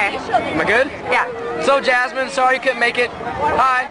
Okay. Am I good? Yeah. So Jasmine, sorry you couldn't make it. Hi.